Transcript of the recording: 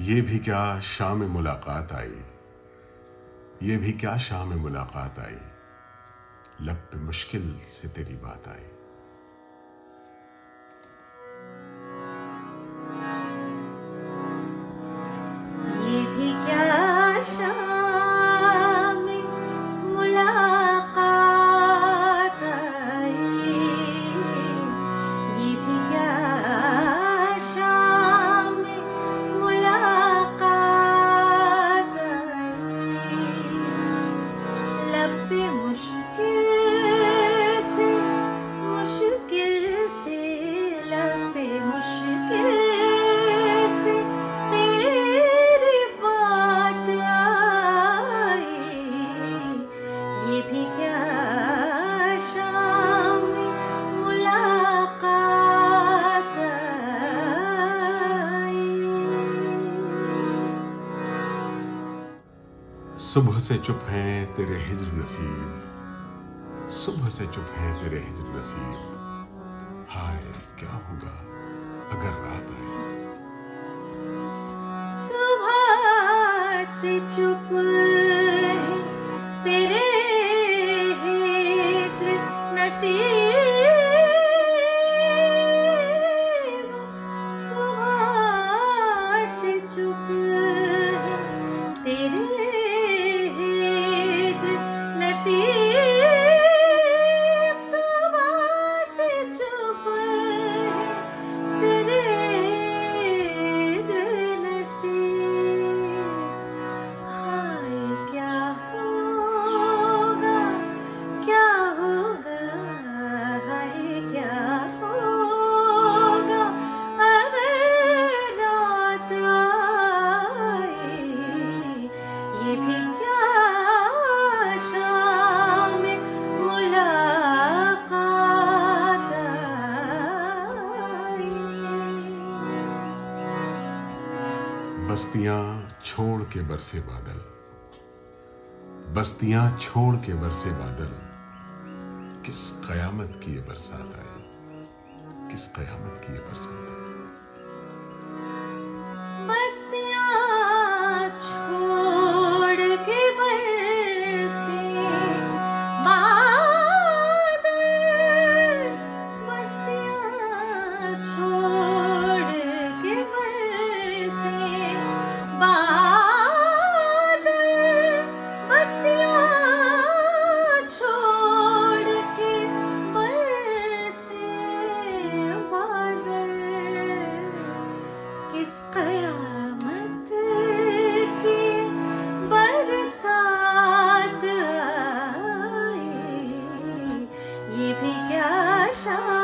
ये भी क्या शाम मुलाकात आई? ये भी क्या शाम मुलाकात आई? लब पे मुश्किल से तेरी बात आई। सुबह से चुप हैं तेरे हिजर नसीब। सुबह से चुप हैं तेरे हिजर नसीब। हाय, क्या होगा अगर रात आई सुबह से चुप नसीब बस्तियाँ छोड़ के बरसे बादल। बस्तियाँ छोड़ के बरसे बादल। किस कयामत की ये बरसात आई? किस कयामत की ये बरसात आई? Shalom.